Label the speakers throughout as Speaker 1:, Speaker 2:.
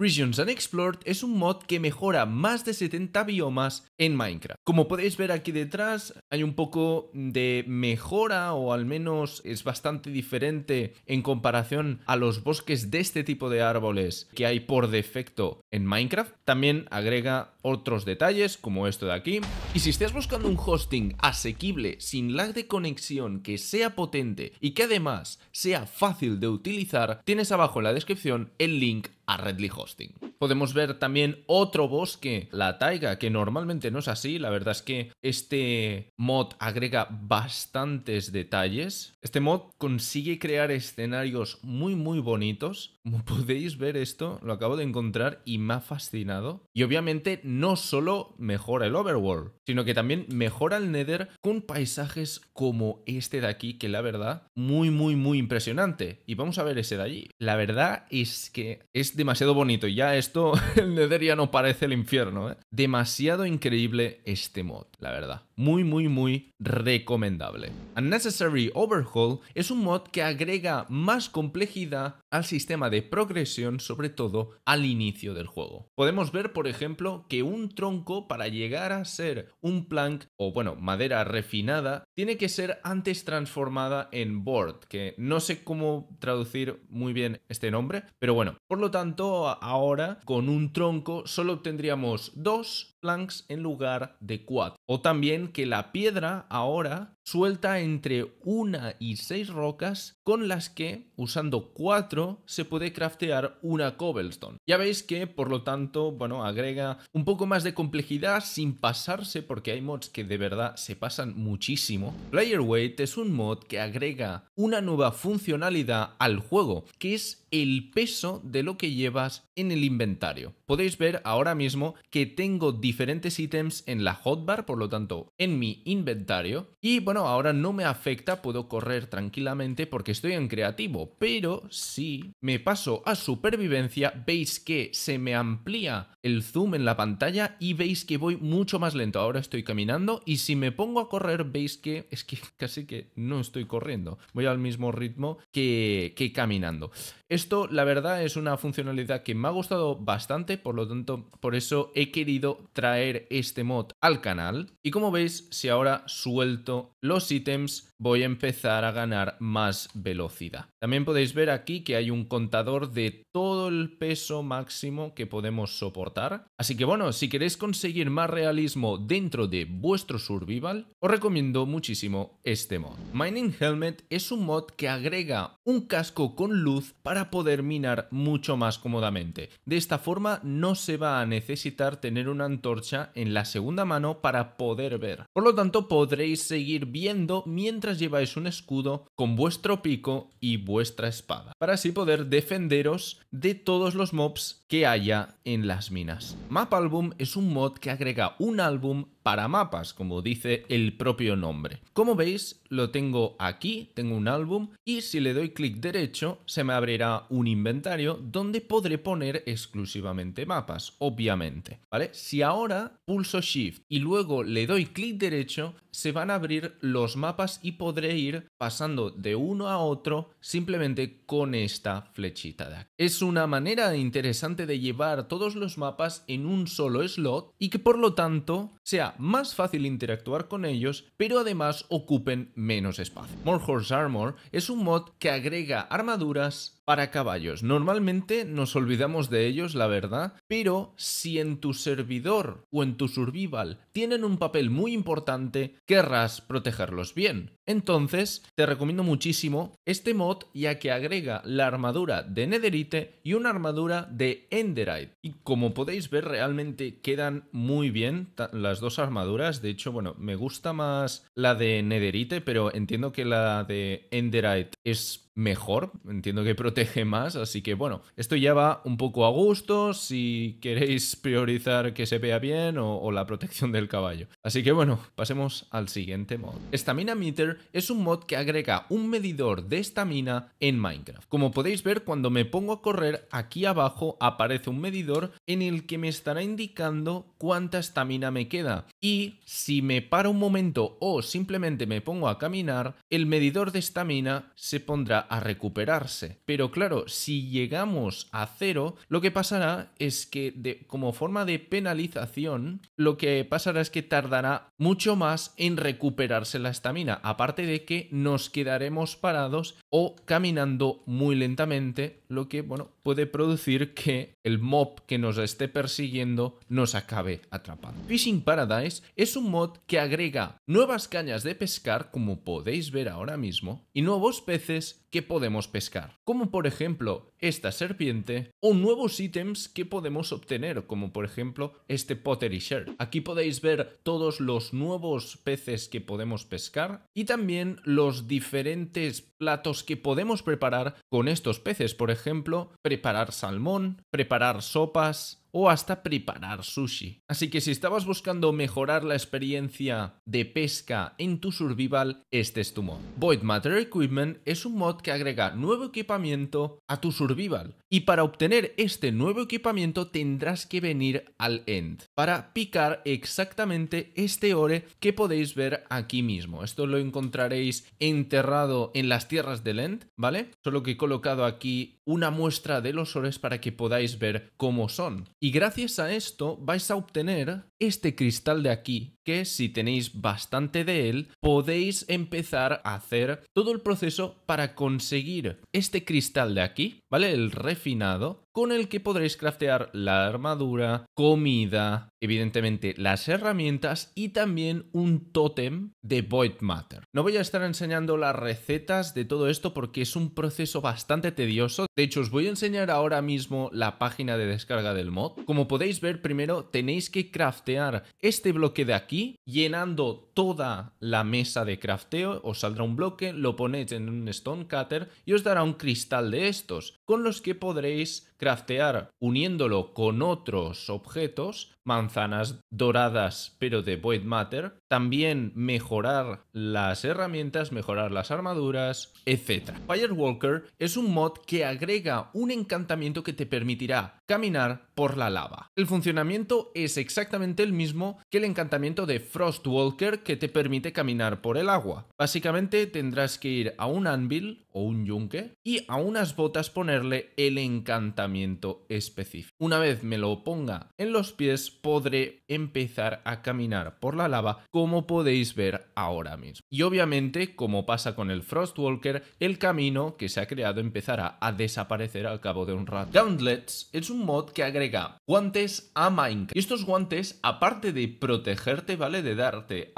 Speaker 1: Regions Unexplored es un mod que mejora más de 70 biomas en Minecraft. Como podéis ver aquí detrás, hay un poco de mejora o al menos es bastante diferente en comparación a los bosques de este tipo de árboles que hay por defecto en Minecraft. También agrega otros detalles como esto de aquí. Y si estás buscando un hosting asequible, sin lag de conexión, que sea potente y que además sea fácil de utilizar, tienes abajo en la descripción el link a Redley Hosting. Podemos ver también otro bosque, la taiga, que normalmente no es así. La verdad es que este mod agrega bastantes detalles. Este mod consigue crear escenarios muy muy bonitos. Como podéis ver esto, lo acabo de encontrar y me ha fascinado. Y obviamente no solo mejora el overworld, sino que también mejora el nether con paisajes como este de aquí, que la verdad, muy muy muy impresionante. Y vamos a ver ese de allí. La verdad es que es demasiado bonito. Ya esto, el Nether ya no parece el infierno. ¿eh? Demasiado increíble este mod, la verdad. Muy, muy, muy recomendable. Unnecessary Overhaul es un mod que agrega más complejidad al sistema de progresión, sobre todo al inicio del juego. Podemos ver, por ejemplo, que un tronco para llegar a ser un plank o, bueno, madera refinada, tiene que ser antes transformada en board, que no sé cómo traducir muy bien este nombre, pero bueno, por lo tanto, ahora con un tronco solo obtendríamos dos planks en lugar de cuatro. O también que la piedra ahora suelta entre una y seis rocas con las que, usando cuatro, se puede craftear una cobblestone. Ya veis que, por lo tanto, bueno, agrega un poco más de complejidad sin pasarse, porque hay mods que de verdad se pasan muchísimo. Player Weight es un mod que agrega una nueva funcionalidad al juego, que es el peso de lo que llevas en el inventario. Podéis ver ahora mismo que tengo diferentes ítems en la hotbar, por lo tanto, en mi inventario. Y bueno, ahora no me afecta, puedo correr tranquilamente porque estoy en creativo, pero si me paso a supervivencia, veis que se me amplía el zoom en la pantalla y veis que voy mucho más lento. Ahora estoy caminando y si me pongo a correr, veis que es que casi que no estoy corriendo. Voy al mismo ritmo que caminando. Esto, la verdad, es una funcionalidad que me ha gustado bastante, por lo tanto, por eso he querido traer este mod al canal. Y como veis, si ahora suelto los ítems, voy a empezar a ganar más velocidad. También podéis ver aquí que hay un contador de todo el peso máximo que podemos soportar. Así que bueno, si queréis conseguir más realismo dentro de vuestro survival, os recomiendo muchísimo este mod. Mining Helmet es un mod que agrega un casco con luz para poder minar mucho más cómodamente. De esta forma no se va a necesitar tener una antorcha en la segunda mano para poder ver. Por lo tanto, podréis seguir viendo mientras lleváis un escudo con vuestro pico y vuestra espada, para así poder defenderos de todos los mobs que haya en las minas. Map Album es un mod que agrega un álbum para mapas, como dice el propio nombre. Como veis, lo tengo aquí, tengo un álbum y si le doy clic derecho se me abrirá un inventario donde podré poner exclusivamente mapas, obviamente, ¿vale? Si ahora pulso Shift y luego le doy clic derecho, se van a abrir los mapas y podré ir pasando de uno a otro simplemente con esta flechita de aquí. Es una manera interesante de llevar todos los mapas en un solo slot y que por lo tanto sea más fácil interactuar con ellos, pero además ocupen menos espacio. More Horse Armor es un mod que agrega armaduras para caballos. Normalmente nos olvidamos de ellos, la verdad, pero si en tu servidor o en tu survival tienen un papel muy importante, querrás protegerlos bien. Entonces, te recomiendo muchísimo este mod ya que agrega la armadura de Netherite y una armadura de Enderite. Y como podéis ver, realmente quedan muy bien las dos armaduras. De hecho, bueno, me gusta más la de Netherite, pero entiendo que la de Enderite es mejor, entiendo que protege más, así que bueno, esto ya va un poco a gusto si queréis priorizar que se vea bien o, la protección del caballo. Así que bueno, pasemos al siguiente mod. Stamina Meter es un mod que agrega un medidor de estamina en Minecraft. Como podéis ver, cuando me pongo a correr, aquí abajo aparece un medidor en el que me estará indicando cuánta estamina me queda. Y si me paro un momento o simplemente me pongo a caminar, el medidor de estamina se pondrá a recuperarse. Pero claro, si llegamos a cero, lo que pasará es que de, como forma de penalización, lo que pasará es que tardará mucho más en recuperarse la estamina, aparte de que nos quedaremos parados o caminando muy lentamente, lo que, bueno, puede producir que el mob que nos esté persiguiendo nos acabe atrapando. Fishing Paradise es un mod que agrega nuevas cañas de pescar, como podéis ver ahora mismo, y nuevos peces que podemos pescar, como por ejemplo esta serpiente, o nuevos ítems que podemos obtener, como por ejemplo este pottery shirt. Aquí podéis ver todos los nuevos peces que podemos pescar y también los diferentes platos que podemos preparar con estos peces, por ejemplo, preparar salmón, preparar sopas, o hasta preparar sushi. Así que si estabas buscando mejorar la experiencia de pesca en tu survival, este es tu mod. Void Matter Equipment es un mod que agrega nuevo equipamiento a tu survival. Y para obtener este nuevo equipamiento tendrás que venir al end para picar exactamente este ore que podéis ver aquí mismo. Esto lo encontraréis enterrado en las tierras del end, ¿vale? Solo que he colocado aquí una muestra de los ores para que podáis ver cómo son. Y gracias a esto vais a obtener este cristal de aquí, si tenéis bastante de él, podéis empezar a hacer todo el proceso para conseguir este cristal de aquí, ¿vale? El refinado, con el que podréis craftear la armadura, comida, evidentemente las herramientas y también un tótem de Void Matter. No voy a estar enseñando las recetas de todo esto porque es un proceso bastante tedioso. De hecho, os voy a enseñar ahora mismo la página de descarga del mod. Como podéis ver, primero tenéis que craftear este bloque de aquí, llenando toda la mesa de crafteo, os saldrá un bloque, lo ponéis en un stone cutter y os dará un cristal de estos, con los que podréis craftear uniéndolo con otros objetos, manzanas doradas pero de Void Matter, también mejorar las herramientas, mejorar las armaduras, etc. Firewalker es un mod que agrega un encantamiento que te permitirá caminar por la lava. El funcionamiento es exactamente el mismo que el encantamiento de Frostwalker que te permite caminar por el agua. Básicamente tendrás que ir a un anvil o un yunque y a unas botas ponerle el encantamiento específico. Una vez me lo ponga en los pies podré empezar a caminar por la lava como podéis ver ahora mismo. Y obviamente, como pasa con el Frostwalker, el camino que se ha creado empezará a desaparecer al cabo de un rato. Gauntlets es un mod que agrega guantes a Minecraft. Y estos guantes, aparte de protegerte, ¿vale? De darte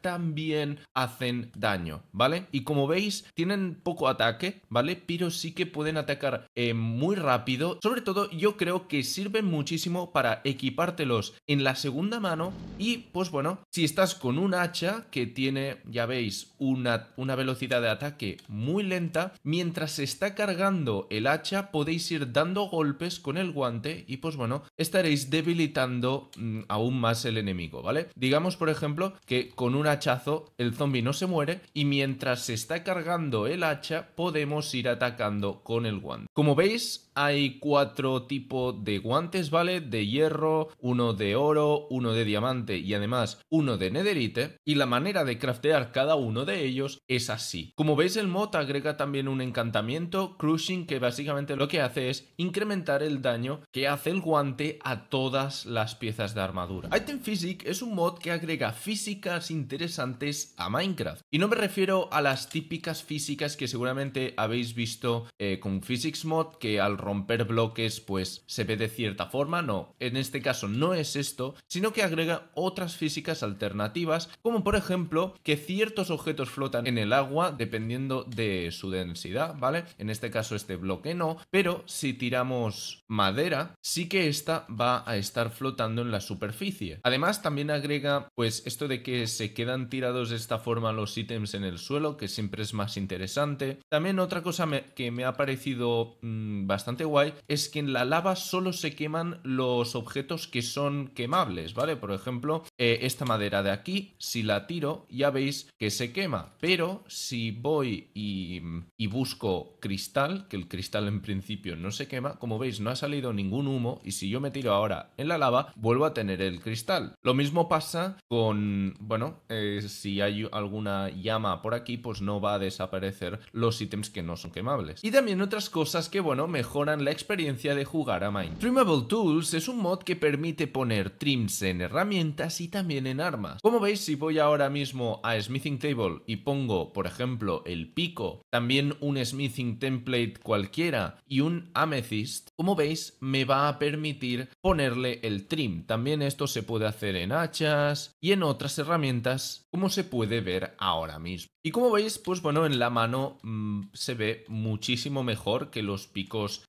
Speaker 1: también hacen daño, ¿vale? Y como veis, tienen poco ataque, ¿vale? Pero sí que pueden atacar eh, muy rápido. Sobre todo, yo creo que sirven muchísimo para equipártelos en la segunda mano. Y, pues bueno, si estás con un hacha que tiene, ya veis, una, una velocidad de ataque muy lenta, mientras se está cargando el hacha, podéis ir dando golpes con el guante y, pues bueno, estaréis debilitando mm, aún más el enemigo, ¿vale? Digamos, por ejemplo, que con un hachazo el zombie no se muere y mientras se está cargando el hacha podemos ir atacando con el guante. Como veis, hay cuatro tipos de guantes, ¿vale? De hierro, uno de oro, uno de diamante y además uno de netherite. Y la manera de craftear cada uno de ellos es así. Como veis, el mod agrega también un encantamiento, Crushing, que básicamente lo que hace es incrementar el daño que hace el guante a todas las piezas de armadura. Item Physic es un mod que agrega interesantes a Minecraft. Y no me refiero a las típicas físicas que seguramente habéis visto eh, con Physics Mod, que al romper bloques pues se ve de cierta forma, no, en este caso no es esto, sino que agrega otras físicas alternativas, como por ejemplo que ciertos objetos flotan en el agua dependiendo de su densidad, ¿vale? En este caso este bloque no, pero si tiramos madera, sí que esta va a estar flotando en la superficie. Además también agrega pues esto de que que se quedan tirados de esta forma los ítems en el suelo, que siempre es más interesante. También otra cosa que me ha parecido mm, bastante guay es que en la lava solo se queman los objetos que son quemables, ¿vale? Por ejemplo, eh, esta madera de aquí, si la tiro, ya veis que se quema, pero si voy y busco cristal, que el cristal en principio no se quema, como veis no ha salido ningún humo y si yo me tiro ahora en la lava, vuelvo a tener el cristal. Lo mismo pasa con, bueno, eh, si hay alguna llama por aquí, pues no va a desaparecer los ítems que no son quemables. Y también otras cosas que, bueno, mejoran la experiencia de jugar a Mine. Trimmable Tools es un mod que permite poner trims en herramientas y también en armas. Como veis, si voy ahora mismo a Smithing Table y pongo, por ejemplo, el pico, también un Smithing Template cualquiera y un Amethyst, como veis, me va a permitir ponerle el trim. También esto se puede hacer en hachas y en otras herramientas, como se puede ver ahora mismo. Y como veis, pues bueno, en la mano mm, se ve muchísimo mejor que los picos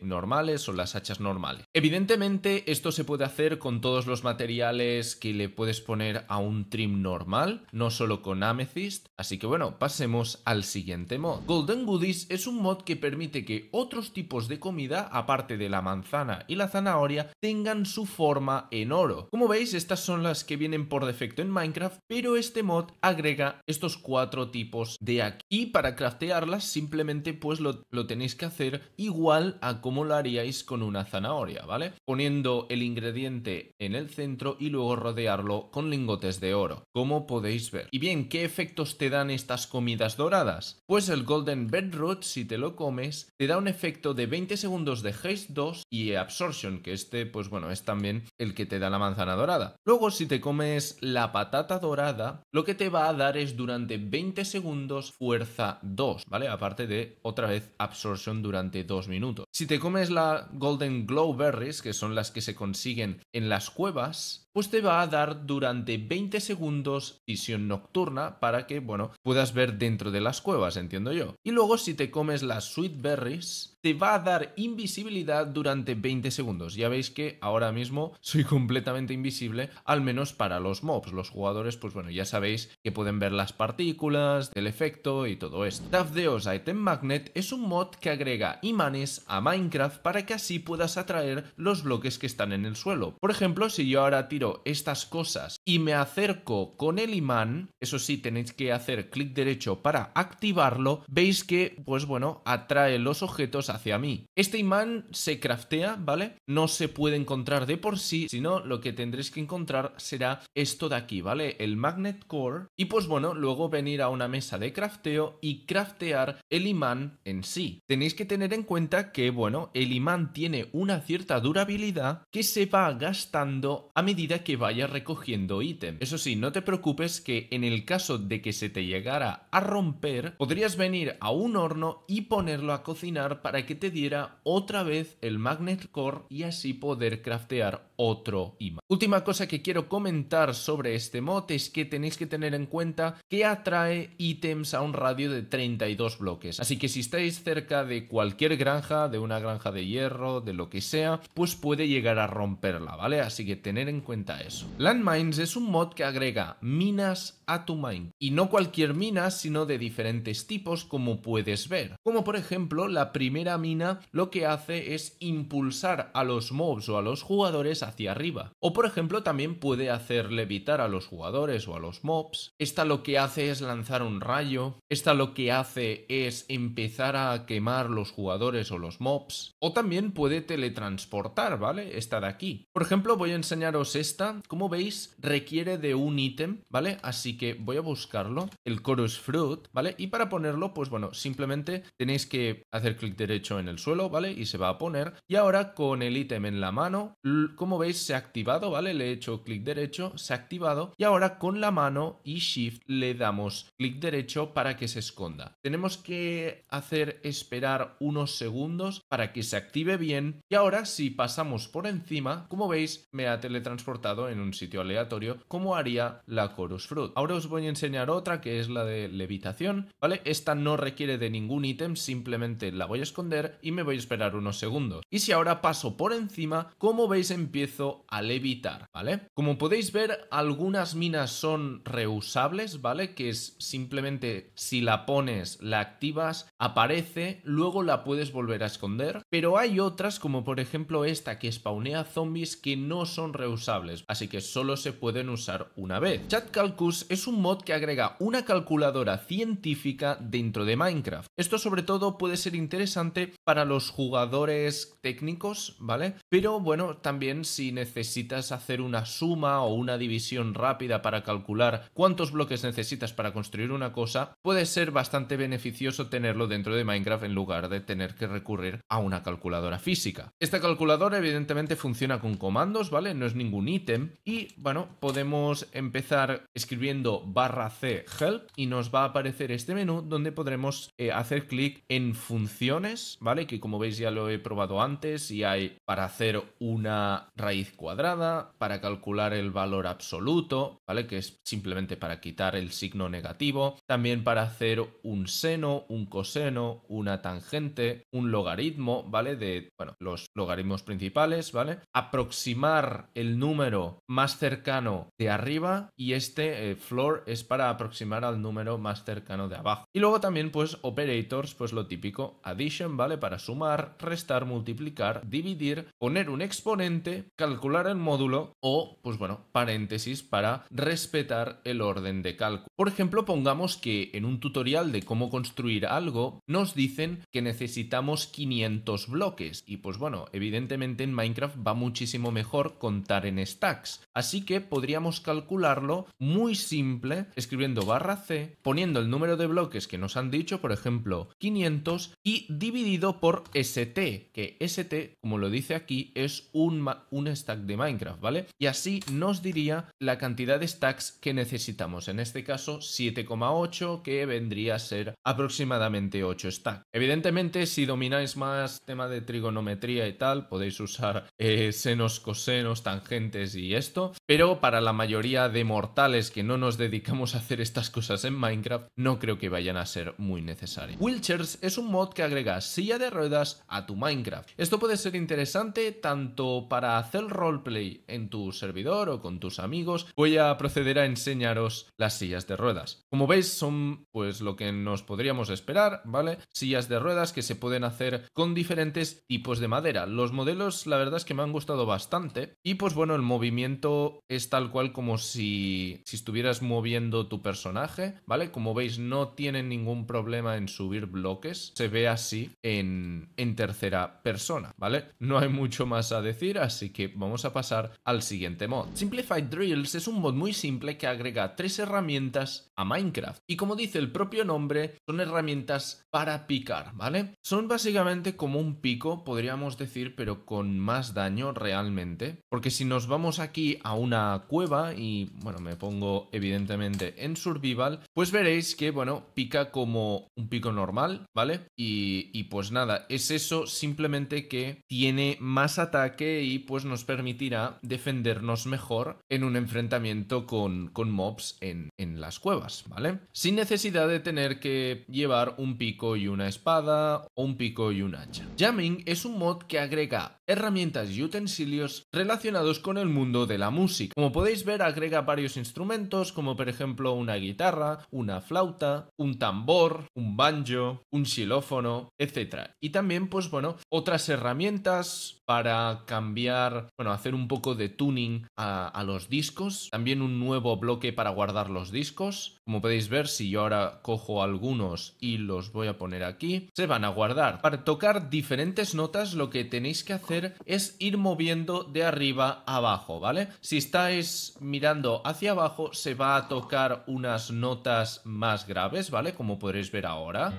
Speaker 1: normales o las hachas normales. Evidentemente, esto se puede hacer con todos los materiales que le puedes poner a un trim normal, no solo con Amethyst. Así que bueno, pasemos al siguiente mod. Golden Goodies es un mod que permite que otros tipos de comida, aparte de la manzana y la zanahoria, tengan su forma en oro. Como veis, estas son las que vienen por defecto en Minecraft, pero este mod agrega estos cuatro tipos de aquí. Para craftearlas simplemente pues lo, lo tenéis que hacer igual a como lo haríais con una zanahoria, ¿vale? Poniendo el ingrediente en el centro y luego rodearlo con lingotes de oro, como podéis ver. Y bien, ¿qué efectos te dan estas comidas doradas? Pues el Golden Bedroot, si te lo comes, te da un efecto de 20 segundos de Haste 2 y Absorption, que este, pues bueno, es también el que te da la manzana dorada. Luego, si te comes la patata dorada, lo que te va a dar es durante 20 20 segundos, fuerza 2, ¿vale? Aparte de otra vez absorción durante 2 minutos. Si te comes la Golden Glow Berries, que son las que se consiguen en las cuevas, pues te va a dar durante 20 segundos visión nocturna para que, bueno, puedas ver dentro de las cuevas, entiendo yo. Y luego si te comes las Sweet Berries, te va a dar invisibilidad durante 20 segundos. Ya veis que ahora mismo soy completamente invisible, al menos para los mobs. Los jugadores, pues bueno, ya sabéis que pueden ver las partículas, el efecto y todo esto. Tafdeos Item Magnet es un mod que agrega imanes a Minecraft para que así puedas atraer los bloques que están en el suelo. Por ejemplo, si yo ahora tiro estas cosas y me acerco con el imán, eso sí, tenéis que hacer clic derecho para activarlo, veis que, pues bueno, atrae los objetos hacia mí. Este imán se craftea, ¿vale? No se puede encontrar de por sí, sino lo que tendréis que encontrar será esto de aquí, ¿vale? El Magnet Core. Y pues bueno, luego venir a una mesa de crafteo y craftear el imán en sí. Tenéis que tener en cuenta que, bueno, el imán tiene una cierta durabilidad que se va gastando a medida que vaya recogiendo ítem. Eso sí, no te preocupes que en el caso de que se te llegara a romper, podrías venir a un horno y ponerlo a cocinar para que te diera otra vez el Magnet Core y así poder craftear otro imán. Última cosa que quiero comentar sobre este mod es que tenéis que tener en cuenta que atrae ítems a un radio de 32 bloques. Así que si estáis cerca de cualquier granja, de una granja de hierro, de lo que sea, pues puede llegar a romperla, ¿vale? Así que tener en cuenta eso. Landmines es un mod que agrega minas a tu mine. Y no cualquier mina, sino de diferentes tipos, como puedes ver. Como por ejemplo, la primera mina lo que hace es impulsar a los mobs o a los jugadores hacia arriba. O por ejemplo, también puede hacer levitar a los jugadores o a los mobs. Esta lo que hace es lanzar un rayo. Esta lo que hace es empezar a quemar los jugadores o los mobs. O también puede teletransportar, ¿vale? Esta de aquí. Por ejemplo, voy a enseñaros esta como veis, requiere de un ítem, ¿vale? Así que voy a buscarlo, el Chorus Fruit, ¿vale? Y para ponerlo, pues bueno, simplemente tenéis que hacer clic derecho en el suelo, ¿vale? Y se va a poner. Y ahora con el ítem en la mano, como veis, se ha activado, ¿vale? Le he hecho clic derecho, se ha activado. Y ahora con la mano y Shift le damos clic derecho para que se esconda. Tenemos que hacer esperar unos segundos para que se active bien. Y ahora si pasamos por encima, como veis, me ha teletransportado en un sitio aleatorio, como haría la Chorus Fruit. Ahora os voy a enseñar otra que es la de levitación, ¿vale? Esta no requiere de ningún ítem, simplemente la voy a esconder y me voy a esperar unos segundos. Y si ahora paso por encima, como veis empiezo a levitar, ¿vale? Como podéis ver, algunas minas son reusables, ¿vale? Que es simplemente si la pones, la activas, aparece, luego la puedes volver a esconder, pero hay otras como por ejemplo esta que spawnea zombies que no son reusables, así que solo se pueden usar una vez. ChatCalcus es un mod que agrega una calculadora científica dentro de Minecraft. Esto sobre todo puede ser interesante para los jugadores técnicos, ¿vale? Pero bueno, también si necesitas hacer una suma o una división rápida para calcular cuántos bloques necesitas para construir una cosa, puede ser bastante beneficioso tenerlo dentro de Minecraft en lugar de tener que recurrir a una calculadora física. Esta calculadora evidentemente funciona con comandos, ¿vale? No es ningún ítem y bueno, podemos empezar escribiendo barra C help y nos va a aparecer este menú donde podremos eh, hacer clic en funciones, ¿vale? Que como veis ya lo he probado antes y hay para hacer una raíz cuadrada, para calcular el valor absoluto, ¿vale? Que es simplemente para quitar el signo negativo, también para hacer un seno, un coseno, una tangente, un logaritmo, ¿vale? De, bueno, los logaritmos principales, ¿vale? Aproximar el número más cercano de arriba y este eh, floor es para aproximar al número más cercano de abajo. Y luego también pues operators, pues lo típico, addition, ¿vale? Para sumar, restar, multiplicar, dividir, poner un exponente, calcular el módulo o pues bueno, paréntesis para respetar el orden de cálculo. Por ejemplo, pongamos que en un tutorial de cómo construir algo nos dicen que necesitamos 500 bloques y pues bueno, evidentemente en Minecraft va muchísimo mejor contar en stacks. Así que podríamos calcularlo muy simple escribiendo barra C, poniendo el número de bloques que nos han dicho, por ejemplo 500 y dividido por ST, que ST, como lo dice aquí, es un, un stack de Minecraft, ¿vale? Y así nos diría la cantidad de stacks que necesitamos. En este caso 7,8 que vendría a ser aproximadamente 8 stacks. Evidentemente si domináis más tema de trigonometría y tal podéis usar eh, senos, cosenos, tangentes y esto, pero para la mayoría de mortales que no nos dedicamos a hacer estas cosas en Minecraft no creo que vayan a ser muy necesarios. Wheelchairs es un mod que agrega silla de ruedas a tu Minecraft. Esto puede ser interesante tanto para hacer roleplay en tu servidor o con tus amigos. Voy a proceder a enseñaros las sillas de ruedas. Como veis son pues lo que nos podríamos esperar, ¿vale? Sillas de ruedas que se pueden hacer con diferentes tipos de madera. Los modelos la verdad es que me han gustado bastante y pues bueno el movimiento es tal cual como si, si estuvieras moviendo tu personaje, ¿vale? Como veis no tienen ningún problema en subir bloques, se ve así en, en tercera persona, ¿vale? No hay mucho más a decir, así que vamos a pasar al siguiente mod. Simplified Drills es un mod muy simple que agrega tres herramientas a Minecraft y como dice el propio nombre, son herramientas para picar, ¿vale? Son básicamente como un pico, podríamos decir, pero con más daño realmente, porque si nos vamos aquí a una cueva y, bueno, me pongo evidentemente en survival, pues veréis que, bueno, pica como un pico normal, ¿vale? Y, pues nada, es eso simplemente que tiene más ataque y pues nos permitirá defendernos mejor en un enfrentamiento con, mobs en, en las cuevas, ¿vale? Sin necesidad de tener que llevar un pico y una espada o un pico y un hacha. Jamming es un mod que agrega herramientas y utensilios relacionados con el mundo de la música. Como podéis ver, agrega varios instrumentos como por ejemplo una guitarra, una flauta, un tambor, un banjo, un xilófono, etc. Y también, pues bueno, otras herramientas para cambiar, bueno, hacer un poco de tuning a, los discos. También un nuevo bloque para guardar los discos. Como podéis ver, si yo ahora cojo algunos y los voy a poner aquí, se van a guardar. Para tocar diferentes notas, lo que tenéis que hacer es ir moviendo de arriba a abajo, ¿vale? Si estáis mirando hacia abajo, se va a tocar unas notas más graves, ¿vale? Como podréis ver ahora.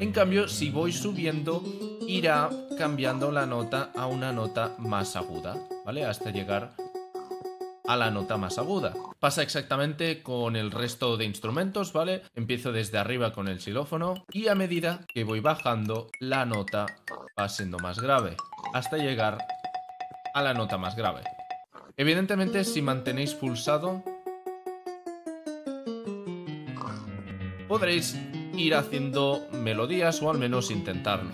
Speaker 1: En cambio, si voy subiendo, irá cambiando la nota a una nota más aguda, ¿vale? Hasta llegar a la nota más aguda. Pasa exactamente con el resto de instrumentos, ¿vale? Empiezo desde arriba con el xilófono y a medida que voy bajando, la nota va siendo más grave, hasta llegar a la nota más grave. Evidentemente, si mantenéis pulsado, podréis ir haciendo melodías o al menos intentarlo.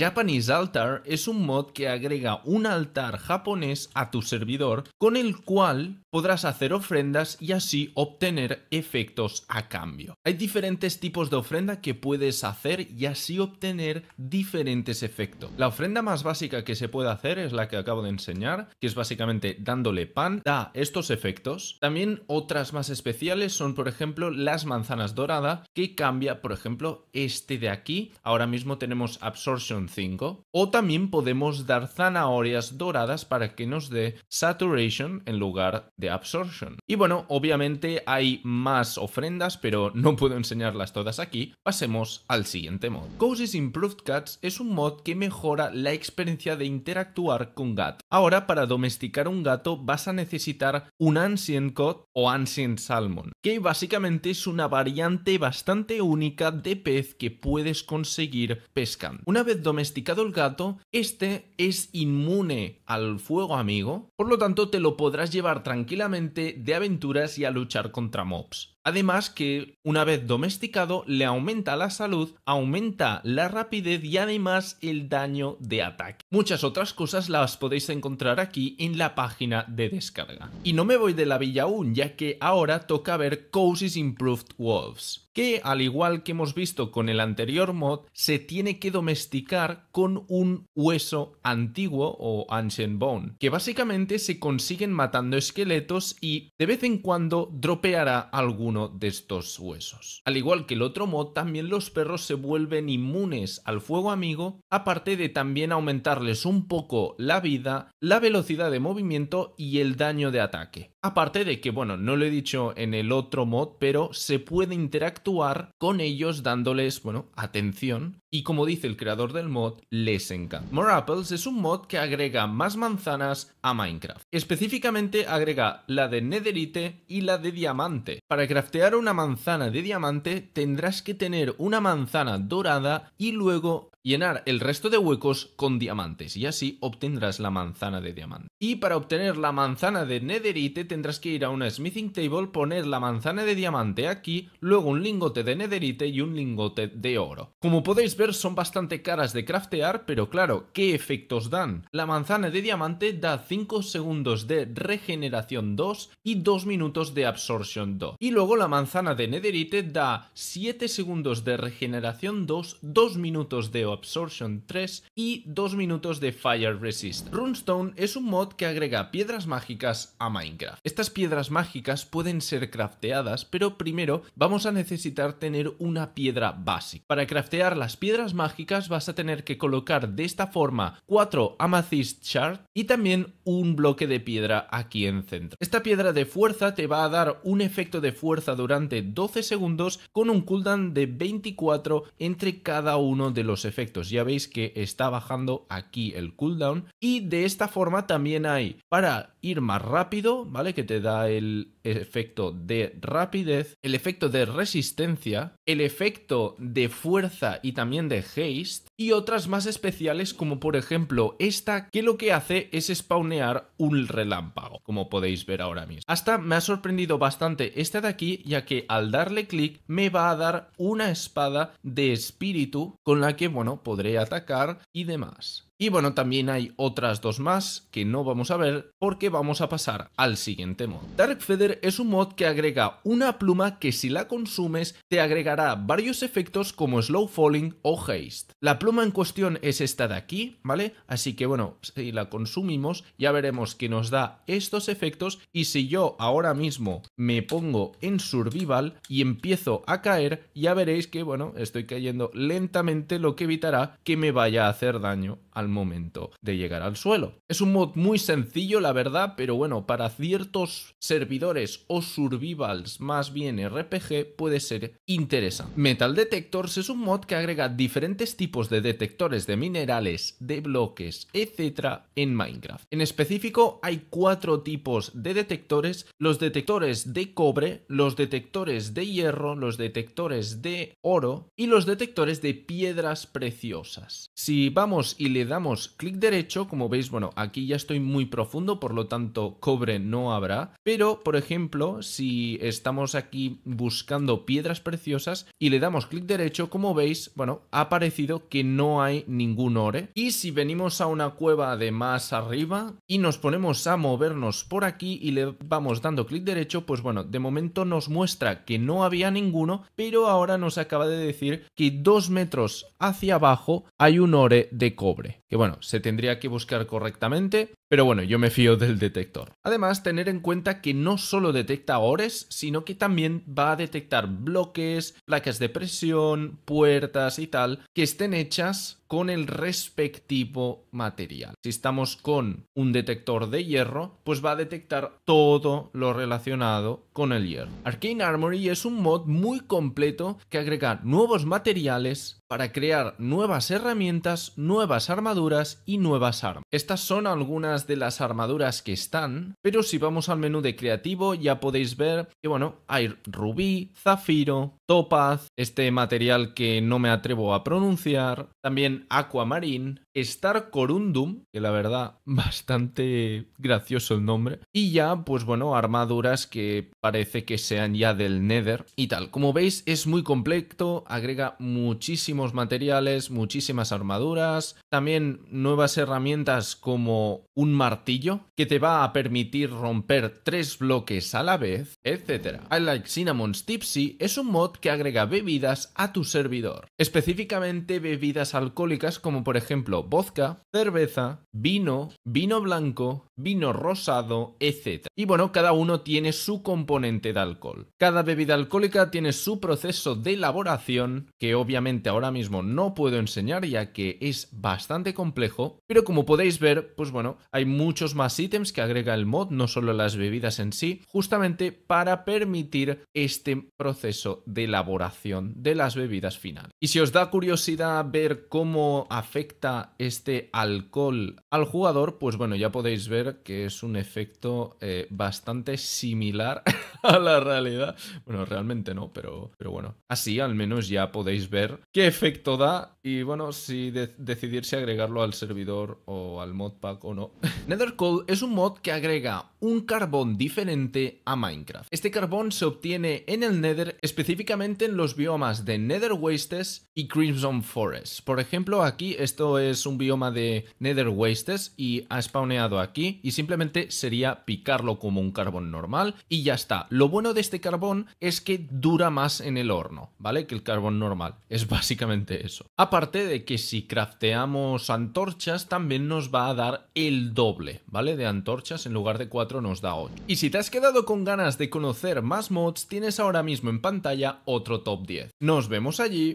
Speaker 1: Japanese Altar es un mod que agrega un altar japonés a tu servidor con el cual podrás hacer ofrendas y así obtener efectos a cambio. Hay diferentes tipos de ofrenda que puedes hacer y así obtener diferentes efectos. La ofrenda más básica que se puede hacer es la que acabo de enseñar, que es básicamente dándole pan, da estos efectos. También otras más especiales son, por ejemplo, las manzanas doradas, que cambia, por ejemplo, este de aquí. Ahora mismo tenemos Absorption 5. O también podemos dar zanahorias doradas para que nos dé saturation en lugar de absorption. Y bueno, obviamente hay más ofrendas, pero no puedo enseñarlas todas aquí. Pasemos al siguiente mod. Cozy's Improved Cats es un mod que mejora la experiencia de interactuar con gato. Ahora, para domesticar un gato vas a necesitar un Ancient Cod o Ancient Salmon, que básicamente es una variante bastante única de pez que puedes conseguir pescando. Una vez domesticado el gato, este es inmune al fuego amigo, por lo tanto te lo podrás llevar tranquilamente de aventuras y a luchar contra mobs. Además que una vez domesticado le aumenta la salud, aumenta la rapidez y además el daño de ataque. Muchas otras cosas las podéis encontrar aquí en la página de descarga. Y no me voy de la villa aún, ya que ahora toca ver Cozy's Improved Wolves, que al igual que hemos visto con el anterior mod, se tiene que domesticar con un hueso antiguo o ancient bone, que básicamente se consiguen matando esqueletos y de vez en cuando dropeará algún de estos huesos. Al igual que el otro mod, también los perros se vuelven inmunes al fuego amigo, aparte de también aumentarles un poco la vida, la velocidad de movimiento y el daño de ataque. Aparte de que, bueno, no lo he dicho en el otro mod, pero se puede interactuar con ellos dándoles, bueno, atención. Y como dice el creador del mod, les encanta. More Apples es un mod que agrega más manzanas a Minecraft. Específicamente agrega la de Netherite y la de Diamante. Para craftear una manzana de diamante tendrás que tener una manzana dorada y luego llenar el resto de huecos con diamantes y así obtendrás la manzana de diamante. Y para obtener la manzana de netherite tendrás que ir a una smithing table, poner la manzana de diamante aquí, luego un lingote de netherite y un lingote de oro. Como podéis son bastante caras de craftear, pero claro, ¿qué efectos dan? La manzana de diamante da 5 segundos de regeneración 2 y 2 minutos de absorción 2. Y luego la manzana de netherite da 7 segundos de regeneración 2, 2 minutos de Absorption 3 y 2 minutos de Fire Resist. Runestone es un mod que agrega piedras mágicas a Minecraft. Estas piedras mágicas pueden ser crafteadas, pero primero vamos a necesitar tener una piedra básica. Para craftear las piedras mágicas vas a tener que colocar de esta forma 4 Amethyst Shard y también un bloque de piedra aquí en centro. Esta piedra de fuerza te va a dar un efecto de fuerza durante 12 segundos con un cooldown de 24 entre cada uno de los efectos ya veis que está bajando aquí el cooldown y de esta forma también hay para ir más rápido, ¿vale? Que te da el efecto de rapidez, el efecto de resistencia, el efecto de fuerza y también de haste y otras más especiales como por ejemplo esta que lo que hace es spawnear un relámpago, como podéis ver ahora mismo. Hasta me ha sorprendido bastante esta de aquí ya que al darle clic me va a dar una espada de espíritu con la que bueno podré atacar y demás. Y bueno, también hay otras dos más que no vamos a ver porque vamos a pasar al siguiente mod. Dark Feather es un mod que agrega una pluma que si la consumes te agregará varios efectos como Slow Falling o Haste. La pluma en cuestión es esta de aquí, ¿vale? Así que bueno, si la consumimos ya veremos que nos da estos efectos y si yo ahora mismo me pongo en Survival y empiezo a caer, ya veréis que bueno, estoy cayendo lentamente lo que evitará que me vaya a hacer daño al momento de llegar al suelo. Es un mod muy sencillo, la verdad, pero bueno, para ciertos servidores o survivals más bien RPG puede ser interesante. Metal Detectors es un mod que agrega diferentes tipos de detectores de minerales, de bloques, etc. en Minecraft. En específico hay cuatro tipos de detectores, los detectores de cobre, los detectores de hierro, los detectores de oro y los detectores de piedras preciosas. Si vamos y le damos damos clic derecho, como veis, bueno, aquí ya estoy muy profundo, por lo tanto cobre no habrá, pero por ejemplo, si estamos aquí buscando piedras preciosas y le damos clic derecho, como veis, bueno, ha aparecido que no hay ningún ore. Y si venimos a una cueva de más arriba y nos ponemos a movernos por aquí y le vamos dando clic derecho, pues bueno, de momento nos muestra que no había ninguno, pero ahora nos acaba de decir que dos metros hacia abajo hay un ore de cobre. Que bueno, se tendría que buscar correctamente, pero bueno, yo me fío del detector. Además, tener en cuenta que no solo detecta ores, sino que también va a detectar bloques, placas de presión, puertas y tal, que estén hechas con el respectivo material. Si estamos con un detector de hierro, pues va a detectar todo lo relacionado con el hierro. Arcane Armory es un mod muy completo que agrega nuevos materiales para crear nuevas herramientas, nuevas armaduras y nuevas armas. Estas son algunas de las armaduras que están, pero si vamos al menú de creativo ya podéis ver que bueno, hay rubí, zafiro, topaz, este material que no me atrevo a pronunciar, también Aquamarine, Star Corundum, que la verdad bastante gracioso el nombre, y ya pues bueno, armaduras que parece que sean ya del Nether y tal. Como veis es muy completo, agrega muchísimos materiales, muchísimas armaduras, también nuevas herramientas como un martillo que te va a permitir romper tres bloques a la vez, etc. I Like Cinnamon's Tipsy es un mod que agrega bebidas a tu servidor, específicamente bebidas alcohólicas como por ejemplo vodka, cerveza, vino, vino blanco, vino rosado, etc. Y bueno, cada uno tiene su componente de alcohol. Cada bebida alcohólica tiene su proceso de elaboración, que obviamente ahora mismo no puedo enseñar ya que es bastante complejo, pero como podéis ver, pues bueno, hay muchos más ítems que agrega el mod, no solo las bebidas en sí, justamente para permitir este proceso de elaboración de las bebidas finales. Y si os da curiosidad ver cómo afecta este alcohol al jugador, pues bueno, ya podéis ver que es un efecto eh, bastante similar a la realidad. Bueno, realmente no, pero, pero bueno, así al menos ya podéis ver qué efecto da y bueno, si decidir si agregarlo al servidor o al modpack o no. Nether Coal es un mod que agrega un carbón diferente a Minecraft. Este carbón se obtiene en el Nether específicamente en los biomas de Nether Wastes y Crimson Forest. Por ejemplo, aquí esto es un bioma de Nether Wastes y ha spawneado aquí y simplemente sería picarlo como un carbón normal y ya está. Lo bueno de este carbón es que dura más en el horno, ¿vale? Que el carbón normal. Es básicamente eso. Aparte de que si crafteamos antorchas también nos va a dar el doble, ¿vale? De antorchas en lugar de 4 nos da 8. Y si te has quedado con ganas de conocer más mods, tienes ahora mismo en pantalla otro top 10. Nos vemos allí.